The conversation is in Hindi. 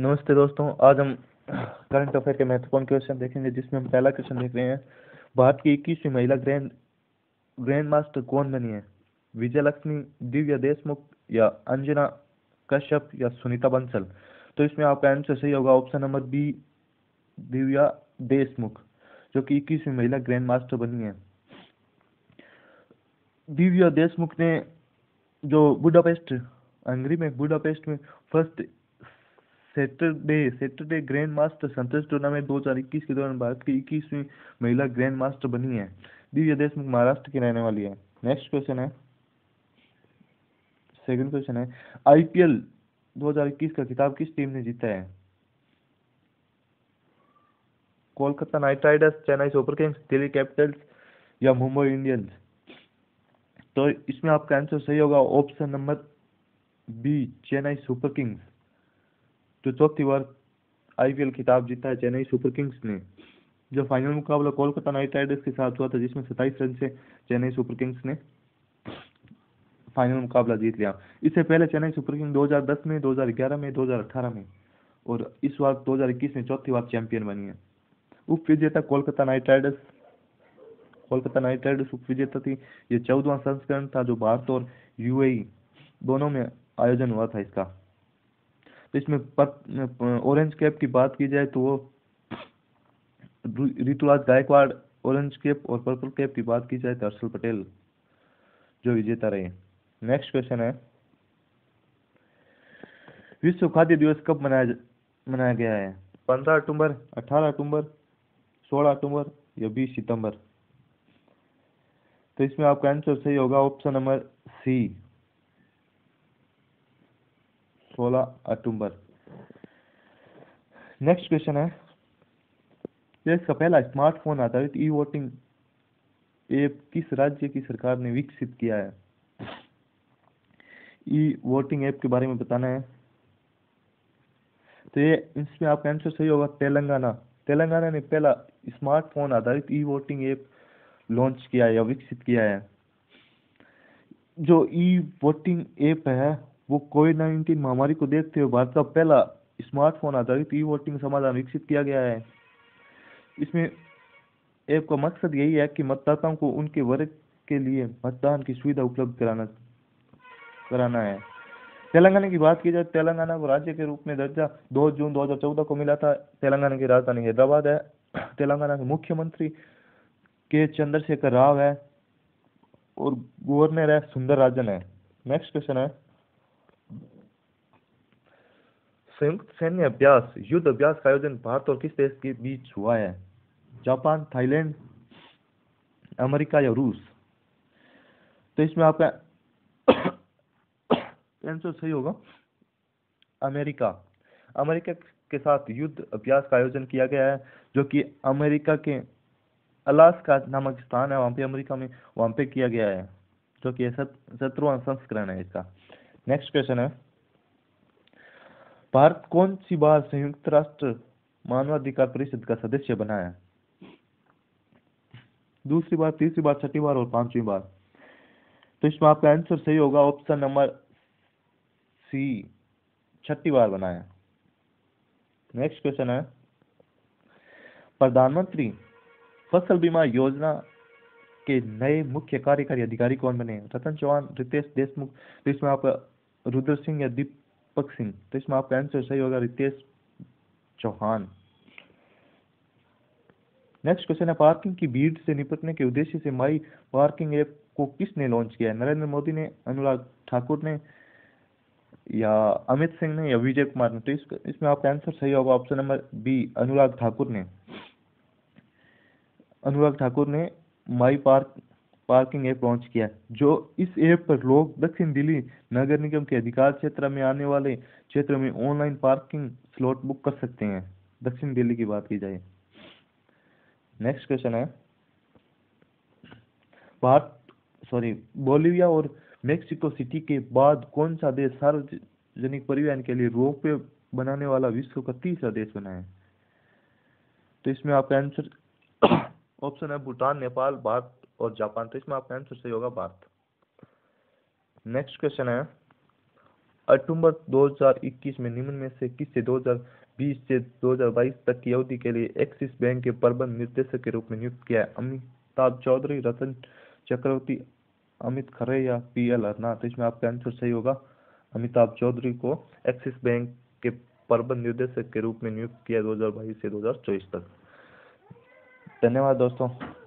नमस्ते दोस्तों, आज हम करंट अफेयर के महत्वपूर्ण क्वेश्चन देखेंगे, जिसमें हम पहला क्वेश्चन देख रहे हैं। भारत की इक्कीसवीं महिला ग्रैंड ग्रैंड मास्टर कौन बनी है? विजय लक्ष्मी दिव्या देशमुख या अंजना कश्यप या सुनीता बंसल? तो इसमें आपका आंसर सही होगा option number B Divya Deshmukh, जो कि इक्कीसवीं महिला ग्रैंड मास्टर बनी है। दिव्या देशमुख ने जो बुडापेस्ट हंगरी में बुडापेस्ट में first Saturday Saturday grand master Santosh tournament 2021 के दौरान भारत की इक्कीसवीं महिला ग्रैंड मास्टर बनी है। दिव्या देशमुख महाराष्ट्र की रहने वाली है। नेक्स्ट क्वेश्चन है। सेकंड क्वेश्चन है। आईपीएल 2021 का खिताब किस टीम ने जीता है? Kolkata Knight Riders, Chennai Super Kings, Delhi Capitals या मुंबई इंडियंस? तो इसमें आपका आंसर सही होगा। Option number B Chennai Super Kings. जो चौथी बार आईपीएल खिताब जीता है चेन्नई सुपर किंग्स ने। जो फाइनल मुकाबला कोलकाता नाइट राइडर्स के साथ हुआ था, जिसमें सत्ताईस रन से चेन्नई सुपर किंग्स ने फाइनल मुकाबला जीत लिया। इससे पहले चेन्नई सुपर किंग 2010 में 2011 में 2018 में और इस बार 2021 में चौथी बार चैंपियन बनी है। उप विजेता Kolkata Knight Riders Kolkata Knight Riders उप विजेता थी। ये चौदवा संस्करण था जो भारत और यूएई दोनों में आयोजन हुआ था इसका। इसमें ऑरेंज कैप की बात की जाए तो वो ऋतुराज गायकवाड़ ऑरेंज कैप और पर्पल कैप की बात की जाए तो हर्षल पटेल जो विजेता रहे नेक्स्ट क्वेश्चन है। विश्व खाद्य दिवस कब मनाया मनाया गया है? पंद्रह अक्टूबर। अठारह अक्टूबर सोलह अक्टूबर या बीस सितंबर। तो इसमें आपका आंसर सही होगा ऑप्शन नंबर सी सोलह अक्टूबर नेक्स्ट क्वेश्चन है। देश का पहला स्मार्टफ़ोन आधारित ई वोटिंग ऐप किस राज्य की सरकार ने विकसित किया है? ई वोटिंग ऐप के बारे में बताना है। तो ये इसमें आपका आंसर सही होगा, तेलंगाना। तेलंगाना ने पहला स्मार्टफ़ोन आधारित ई वोटिंग ऐप लॉन्च किया है या विकसित किया है। जो ई वोटिंग ऐप है वो कोविड नाइन्टीन महामारी को देखते हुए भारत का पहला स्मार्टफ़ोन आधारित ई वोटिंग समाधान विकसित किया गया है। इसमें ऐप का मकसद यही है कि मतदाताओं को उनके वर्ग के लिए मतदान की सुविधा उपलब्ध कराना कराना है। तेलंगाना की बात की जाए, तेलंगाना को राज्य के रूप में दर्जा 2 जून 2014 को मिला था। तेलंगाना की राजधानी हैदराबाद है। तेलंगाना के मुख्यमंत्री के चंद्रशेखर राव है और गवर्नर है सुंदर राजन है। नेक्स्ट क्वेश्चन है। संयुक्त सैन्य अभ्यास युद्ध अभ्यास का आयोजन भारत और किस देश के बीच हुआ है जापान थाईलैंड अमेरिका या रूस तो इसमें आपका आंसर सही होगा अमेरिका अमेरिका के साथ युद्ध अभ्यास का आयोजन किया गया है जो कि अमेरिका के अलास्का नामक स्थान है वहाँ पे अमेरिका में वहाँ पे किया गया है जो कि सत्रवा संस्करण है इसका नेक्स्ट क्वेश्चन है भारत कौन सी बार संयुक्त राष्ट्र मानवाधिकार परिषद का सदस्य बना है दूसरी बार तीसरी बार छठी बार और पांचवी बार। तो इसमें आपका आंसर सही होगा ऑप्शन नंबर सी छठी बार बनाया। नेक्स्ट क्वेश्चन है। प्रधानमंत्री, फ़सल बीमा योजना के नए मुख्य कार्यकारी अधिकारी कौन बने? रतन चौहान, रितेश देशमुख तो इसमें आप रुद्र सिंह या दीपक सिंह तो इसमें आपका आंसर सही होगा रितेश चौहान। नेक्स्ट क्वेश्चन है पार्किंग की भीड़ से निपटने के उद्देश्य से माई पार्किंग ऐप को किसने लॉन्च किया नरेंद्र मोदी ने अनुराग ठाकुर ने या अमित सिंह ने या विजय कुमार ने? तो इस, इसमें आपका आंसर सही होगा option number B Anurag Thakur ने। अनुराग ठाकुर ने my park parking app launch किया जो इस ऐप पर लोग दक्षिण दिल्ली नगर निगम के अधिकार क्षेत्र में आने वाले क्षेत्र में ऑनलाइन पार्किंग स्लॉट बुक कर सकते हैं। दक्षिण दिल्ली की बात की जाए। नेक्स्ट क्वेश्चन है। भारत सॉरी बोलिविया और मेक्सिको सिटी के बाद कौन सा देश सार्वजनिक परिवहन के लिए रोपवे बनाने वाला विश्व का तीसरा देश बना है? तो इसमें आपका आंसर ऑप्शन है भूटान, नेपाल, भारत और जापान। तो इसमें आपका आंसर सही होगा, भारत। नेक्स्ट क्वेश्चन है। अक्टूबर 2021 में निम्न में से किसे 2020 से 2022 तक की अवधि के लिए एक्सिस बैंक के प्रबंध निर्देशक के रूप में नियुक्त किया है? अमिताभ चौधरी, रतन चक्रवर्ती, अमित खरे या पी एल हरना तो इसमें आपका आंसर सही होगा। अमिताभ चौधरी को एक्सिस बैंक के प्रबंध निर्देशक के रूप में नियुक्त किया 2022 से 2024 तक। धन्यवाद दोस्तों।